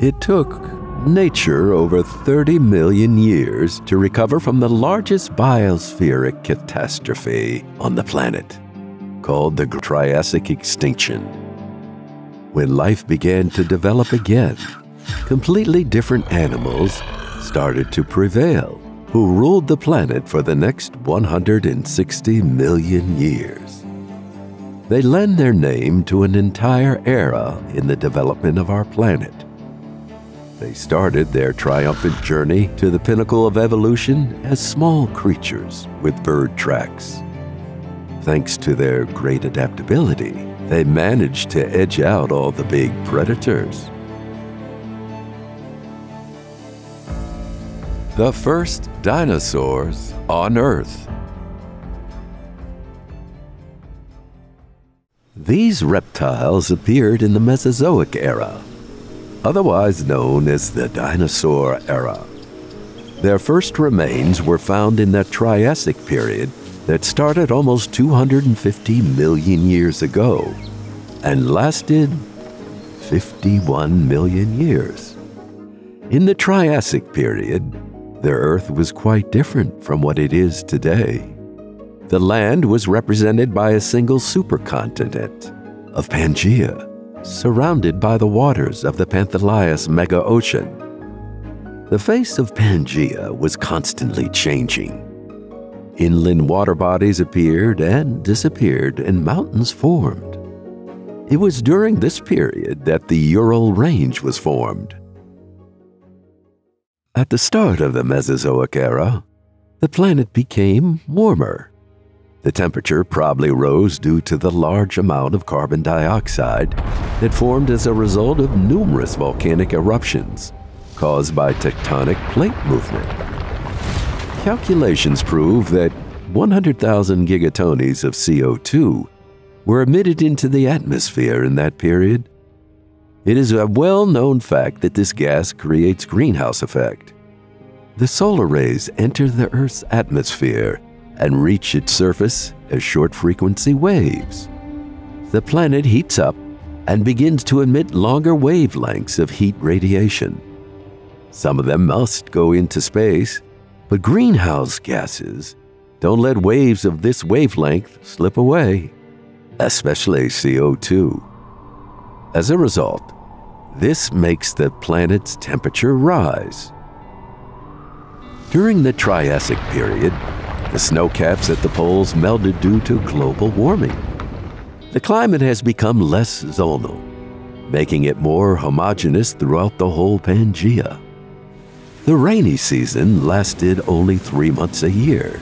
It took nature over 30 million years to recover from the largest biospheric catastrophe on the planet, called the Triassic extinction. When life began to develop again, completely different animals started to prevail, who ruled the planet for the next 160 million years. They lend their name to an entire era in the development of our planet. They started their triumphant journey to the pinnacle of evolution as small creatures with bird tracks. Thanks to their great adaptability, they managed to edge out all the big predators. The first dinosaurs on Earth. These reptiles appeared in the Mesozoic era otherwise known as the dinosaur era. Their first remains were found in the Triassic period that started almost 250 million years ago and lasted 51 million years. In the Triassic period, the Earth was quite different from what it is today. The land was represented by a single supercontinent of Pangaea surrounded by the waters of the Panthalassa mega ocean. The face of Pangaea was constantly changing. Inland water bodies appeared and disappeared, and mountains formed. It was during this period that the Ural Range was formed. At the start of the Mesozoic era, the planet became warmer. The temperature probably rose due to the large amount of carbon dioxide that formed as a result of numerous volcanic eruptions caused by tectonic plate movement. Calculations prove that 100,000 gigatons of CO2 were emitted into the atmosphere in that period. It is a well known fact that this gas creates greenhouse effect. The solar rays enter the Earth's atmosphere and reach its surface as short frequency waves. The planet heats up and begins to emit longer wavelengths of heat radiation. Some of them must go into space, but greenhouse gases don't let waves of this wavelength slip away, especially CO2. As a result, this makes the planet's temperature rise. During the Triassic period, the snow caps at the poles melted due to global warming. The climate has become less zonal, making it more homogeneous throughout the whole Pangaea. The rainy season lasted only three months a year.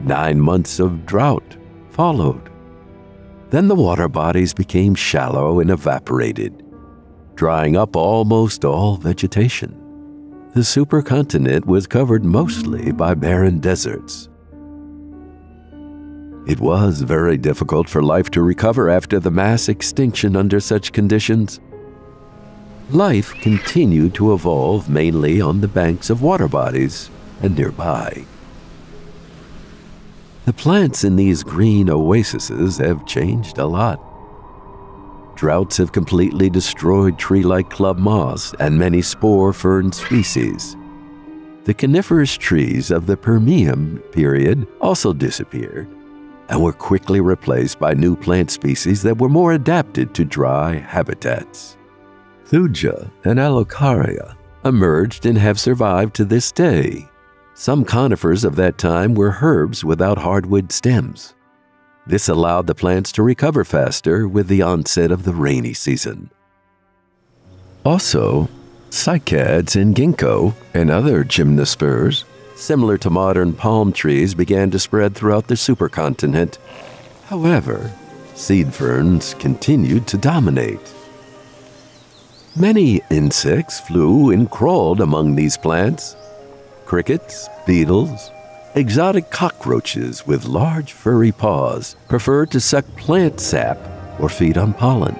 Nine months of drought followed. Then the water bodies became shallow and evaporated, drying up almost all vegetation the supercontinent was covered mostly by barren deserts. It was very difficult for life to recover after the mass extinction under such conditions. Life continued to evolve mainly on the banks of water bodies and nearby. The plants in these green oases have changed a lot. Droughts have completely destroyed tree like club moss and many spore fern species. The coniferous trees of the Permian period also disappeared and were quickly replaced by new plant species that were more adapted to dry habitats. Thuja and Araucaria emerged and have survived to this day. Some conifers of that time were herbs without hardwood stems. This allowed the plants to recover faster with the onset of the rainy season. Also, cycads and ginkgo and other gymnosperms, similar to modern palm trees, began to spread throughout the supercontinent. However, seed ferns continued to dominate. Many insects flew and crawled among these plants. Crickets, beetles, Exotic cockroaches with large furry paws prefer to suck plant sap or feed on pollen.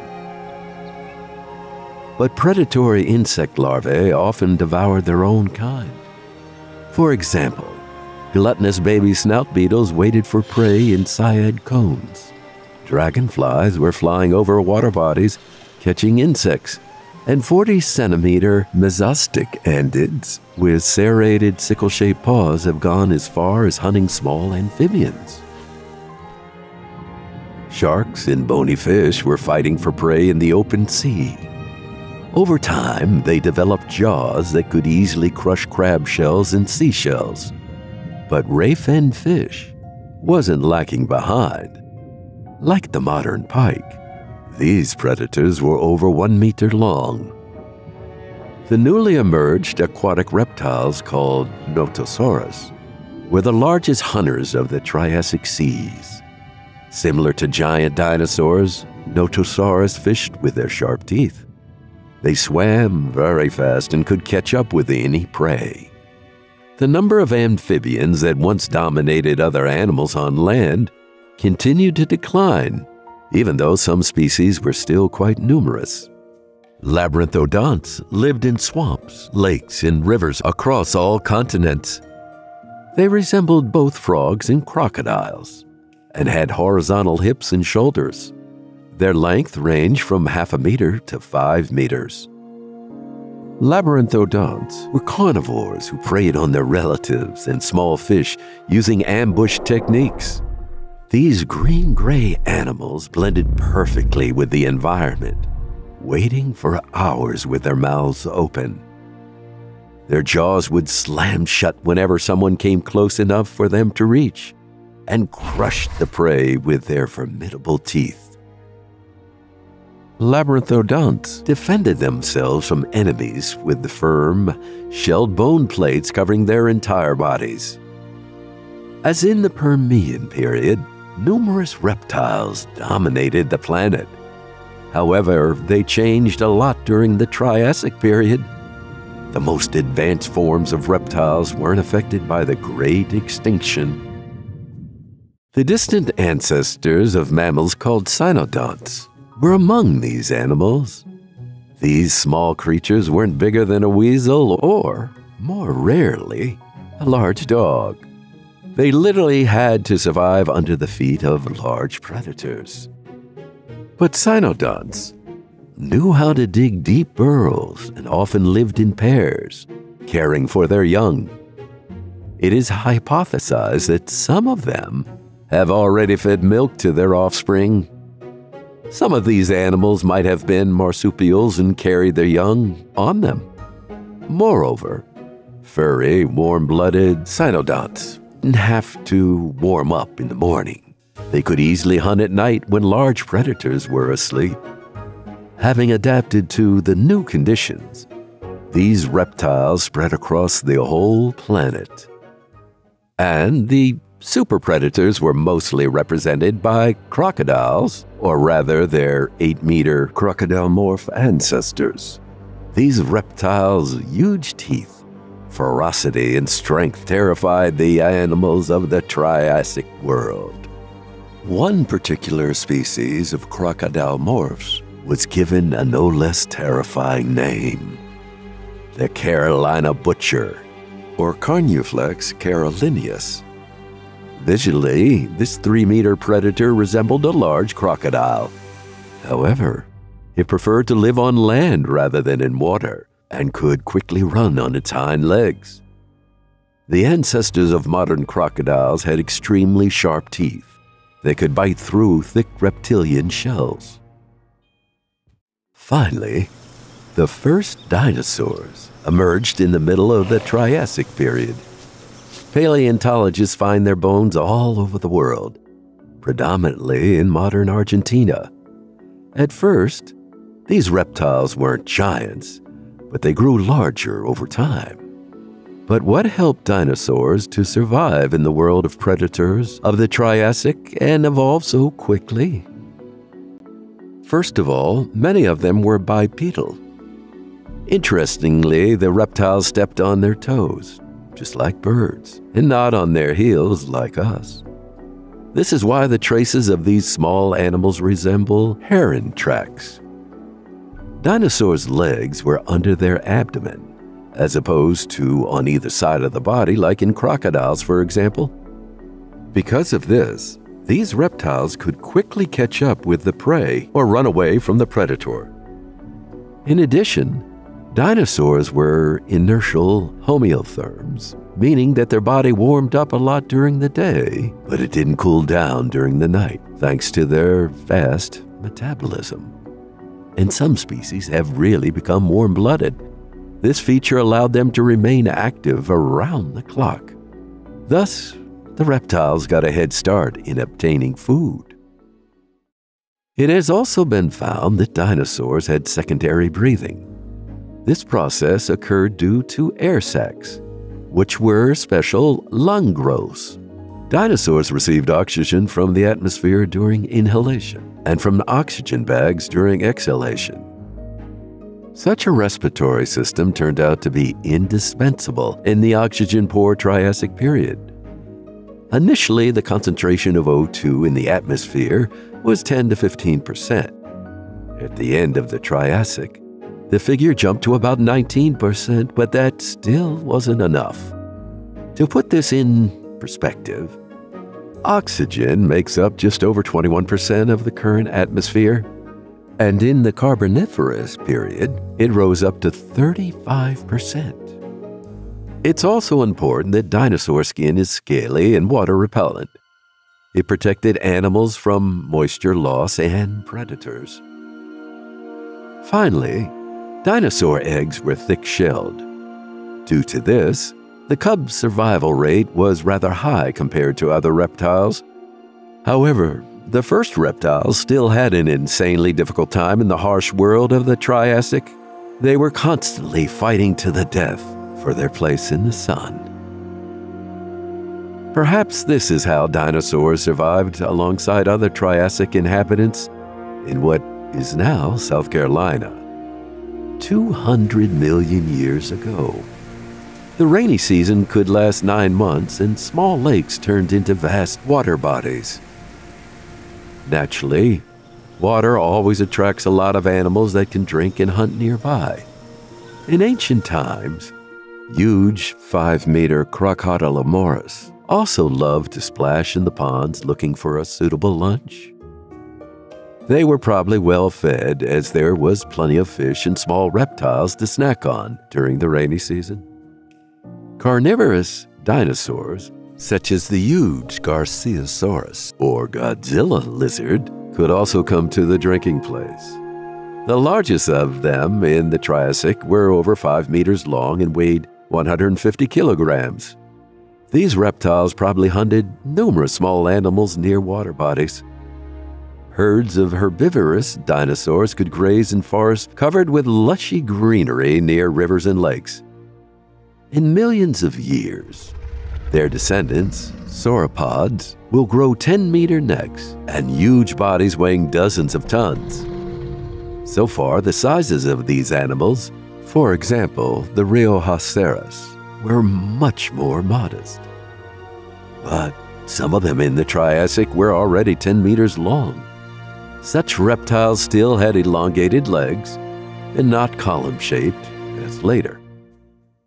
But predatory insect larvae often devour their own kind. For example, gluttonous baby snout beetles waited for prey in cycad cones. Dragonflies were flying over water bodies, catching insects, and 40 centimeter mesotitanids with serrated sickle shaped paws have gone as far as hunting small amphibians. Sharks and bony fish were fighting for prey in the open sea. Over time, they developed jaws that could easily crush crab shells and seashells. But ray fin fish wasn't lacking behind. Like the modern pike, these predators were over one meter long. The newly emerged aquatic reptiles called Nothosaurus were the largest hunters of the Triassic seas. Similar to giant dinosaurs, Nothosaurus fished with their sharp teeth. They swam very fast and could catch up with any prey. The number of amphibians that once dominated other animals on land continued to decline, even though some species were still quite numerous. Labyrinthodonts lived in swamps, lakes, and rivers across all continents. They resembled both frogs and crocodiles and had horizontal hips and shoulders. Their length ranged from half a meter to five meters. Labyrinthodonts were carnivores who preyed on their relatives and small fish using ambush techniques. These green gray animals blended perfectly with the environment, waiting for hours with their mouths open. Their jaws would slam shut whenever someone came close enough for them to reach, and crushed the prey with their formidable teeth. Labyrinthodonts defended themselves from enemies with the firm, shelled bone plates covering their entire bodies. As in the Permian period, numerous reptiles dominated the planet. However, they changed a lot during the Triassic period. The most advanced forms of reptiles weren't affected by the Great Extinction. The distant ancestors of mammals called cynodonts were among these animals. These small creatures weren't bigger than a weasel or, more rarely, a large dog. They literally had to survive under the feet of large predators. But cynodonts knew how to dig deep burrows and often lived in pairs, caring for their young. It is hypothesized that some of them have already fed milk to their offspring. Some of these animals might have been marsupials and carried their young on them. Moreover, furry, warm blooded cynodonts didn't have to warm up in the morning. They could easily hunt at night when large predators were asleep. Having adapted to the new conditions, these reptiles spread across the whole planet. And the super predators were mostly represented by crocodiles, or rather their 8 meter crocodylomorph ancestors. These reptiles' huge teeth Ferocity and strength terrified the animals of the Triassic world. One particular species of crocodylomorphs was given a no less terrifying name the Carolina Butcher, or Carnufex carolinus. Visually, this three meter predator resembled a large crocodile. However, it preferred to live on land rather than in water and could quickly run on its hind legs. The ancestors of modern crocodiles had extremely sharp teeth They could bite through thick reptilian shells. Finally, the first dinosaurs emerged in the middle of the Triassic period. Paleontologists find their bones all over the world, predominantly in modern Argentina. At first, these reptiles weren't giants, but they grew larger over time. But what helped dinosaurs to survive in the world of predators of the Triassic and evolve so quickly? First of all, many of them were bipedal. Interestingly, the reptiles stepped on their toes, just like birds, and not on their heels like us. This is why the traces of these small animals resemble heron tracks Dinosaurs' legs were under their abdomen, as opposed to on either side of the body, like in crocodiles, for example. Because of this, these reptiles could quickly catch up with the prey or run away from the predator. In addition, dinosaurs were inertial homeotherms, meaning that their body warmed up a lot during the day, but it didn't cool down during the night, thanks to their fast metabolism. And some species have really become warm blooded. This feature allowed them to remain active around the clock. Thus, the reptiles got a head start in obtaining food. It has also been found that dinosaurs had secondary breathing. This process occurred due to air sacs, which were special lung growths. Dinosaurs received oxygen from the atmosphere during inhalation and from oxygen bags during exhalation. Such a respiratory system turned out to be indispensable in the oxygen poor Triassic period. Initially, the concentration of O2 in the atmosphere was 10 to 15 percent. At the end of the Triassic, the figure jumped to about 19%, but that still wasn't enough. To put this in perspective, oxygen makes up just over 21% of the current atmosphere, and in the Carboniferous period, it rose up to 35%. It's also important that dinosaur skin is scaly and water repellent. It protected animals from moisture loss and predators. Finally, Dinosaur eggs were thick shelled. Due to this, the cub's survival rate was rather high compared to other reptiles. However, the first reptiles still had an insanely difficult time in the harsh world of the Triassic. They were constantly fighting to the death for their place in the sun. Perhaps this is how dinosaurs survived alongside other Triassic inhabitants in what is now South Carolina. 200 million years ago. The rainy season could last nine months, and small lakes turned into vast water bodies. Naturally, water always attracts a lot of animals that can drink and hunt nearby. In ancient times, huge five meter Crocodilosaurus also loved to splash in the ponds looking for a suitable lunch. They were probably well fed, as there was plenty of fish and small reptiles to snack on during the rainy season. Carnivorous dinosaurs, such as the huge Gojirasaurus or Godzilla lizard, could also come to the drinking place. The largest of them in the Triassic were over 5 meters long and weighed 150 kilograms. These reptiles probably hunted numerous small animals near water bodies. Herds of herbivorous dinosaurs could graze in forests covered with lushy greenery near rivers and lakes. In millions of years, their descendants, sauropods, will grow 10 meter necks and huge bodies weighing dozens of tons. So far, the sizes of these animals, for example, the Riojasaurus, were much more modest. But some of them in the Triassic were already 10 meters long. Such reptiles still had elongated legs and not column shaped as later.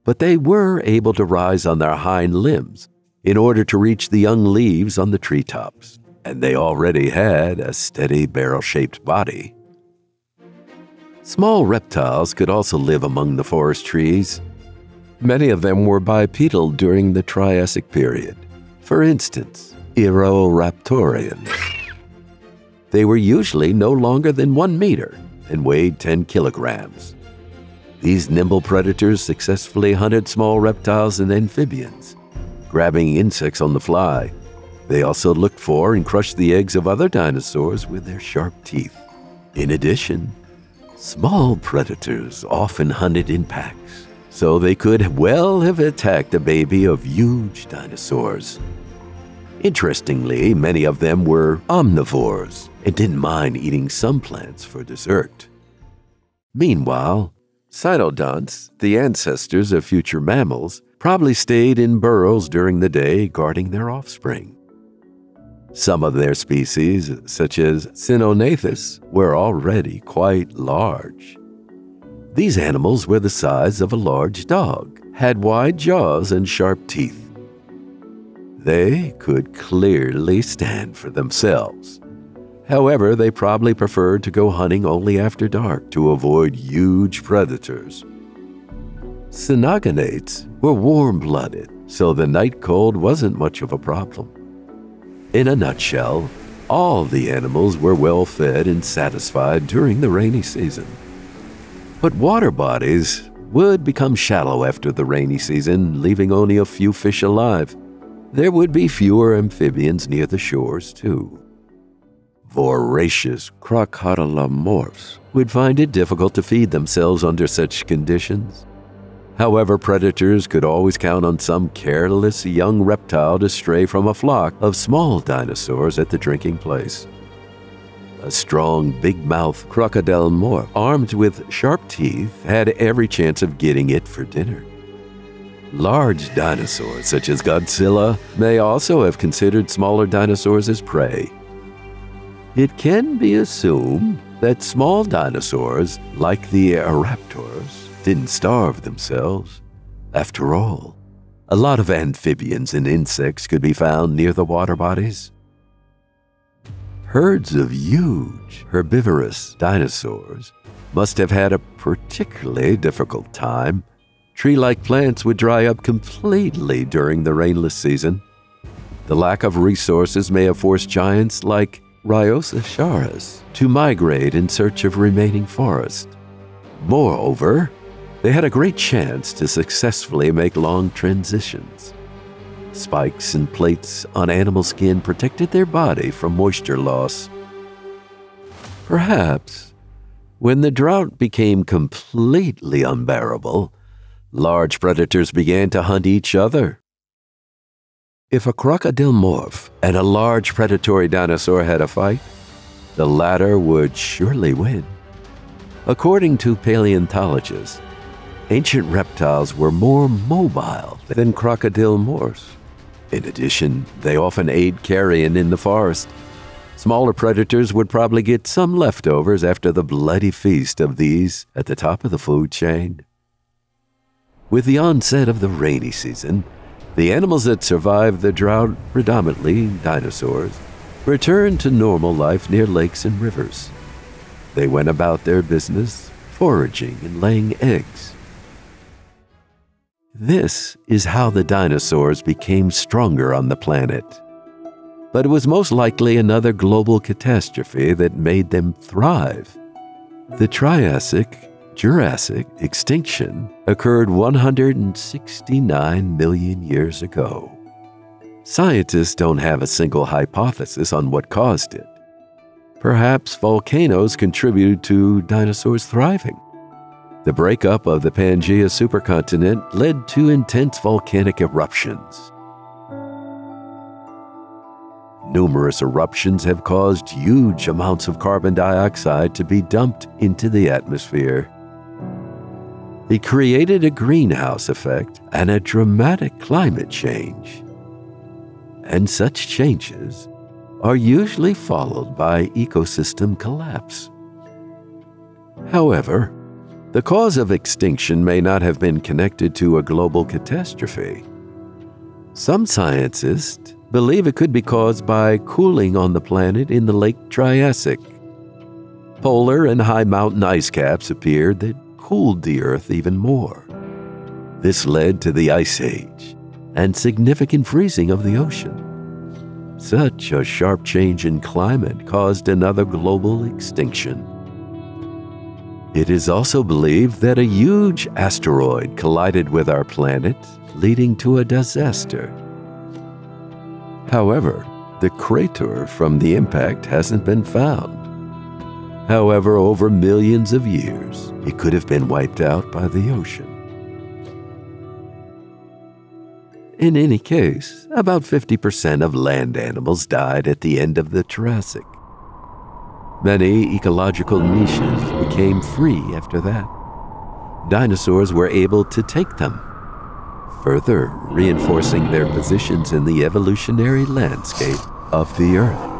But they were able to rise on their hind limbs in order to reach the young leaves on the treetops, and they already had a steady barrel shaped body. Small reptiles could also live among the forest trees. Many of them were bipedal during the Triassic period. For instance, Eoraptorians they were usually no longer than one meter and weighed 10 kilograms. These nimble predators successfully hunted small reptiles and amphibians, grabbing insects on the fly. They also looked for and crushed the eggs of other dinosaurs with their sharp teeth. In addition, small predators often hunted in packs, so they could well have attacked a baby of huge dinosaurs. Interestingly, many of them were omnivores, and didn't mind eating some plants for dessert. Meanwhile, cynodonts, the ancestors of future mammals, probably stayed in burrows during the day guarding their offspring. Some of their species, such as Cynognathus, were already quite large. These animals were the size of a large dog, had wide jaws and sharp teeth. They could clearly stand for themselves However, they probably preferred to go hunting only after dark to avoid huge predators. Cynognathus were warm blooded, so the night cold wasn't much of a problem. In a nutshell, all the animals were well fed and satisfied during the rainy season. But water bodies would become shallow after the rainy season, leaving only a few fish alive. There would be fewer amphibians near the shores, too. Voracious crocodylomorphs would find it difficult to feed themselves under such conditions. However, predators could always count on some careless young reptile to stray from a flock of small dinosaurs at the drinking place. A strong, big mouthed crocodylomorph, armed with sharp teeth, had every chance of getting it for dinner. Large dinosaurs, such as Godzilla, may also have considered smaller dinosaurs as prey. It can be assumed that small dinosaurs, like the Eoraptors, didn't starve themselves. After all, a lot of amphibians and insects could be found near the water bodies. Herds of huge herbivorous dinosaurs must have had a particularly difficult time. Tree like plants would dry up completely during the rainless season. The lack of resources may have forced giants like Rhyosauria to migrate in search of remaining forest. Moreover, they had a great chance to successfully make long transitions. Spikes and plates on animal skin protected their body from moisture loss. Perhaps, when the drought became completely unbearable, large predators began to hunt each other. If a crocodylomorph and a large predatory dinosaur had a fight, the latter would surely win. According to paleontologists, ancient reptiles were more mobile than crocodylomorphs. In addition, they often ate carrion in the forest. Smaller predators would probably get some leftovers after the bloody feast of these at the top of the food chain. With the onset of the rainy season, the animals that survived the drought, predominantly dinosaurs, returned to normal life near lakes and rivers. They went about their business, foraging and laying eggs. This is how the dinosaurs became stronger on the planet. But it was most likely another global catastrophe that made them thrive. The Triassic Jurassic extinction occurred 169 million years ago. Scientists don't have a single hypothesis on what caused it. Perhaps volcanoes contributed to dinosaurs thriving. The breakup of the Pangaea supercontinent led to intense volcanic eruptions. Numerous eruptions have caused huge amounts of carbon dioxide to be dumped into the atmosphere. It created a greenhouse effect and a dramatic climate change. And such changes are usually followed by ecosystem collapse. However, the cause of extinction may not have been connected to a global catastrophe. Some scientists believe it could be caused by cooling on the planet in the late Triassic. Polar and high mountain ice caps appeared that cooled the Earth even more. This led to the Ice Age and significant freezing of the ocean. Such a sharp change in climate caused another global extinction. It is also believed that a huge asteroid collided with our planet, leading to a disaster. However, the crater from the impact hasn't been found. However, over millions of years, it could have been wiped out by the ocean. In any case, about 50% of land animals died at the end of the Jurassic. Many ecological niches became free after that. Dinosaurs were able to take them, further reinforcing their positions in the evolutionary landscape of the Earth.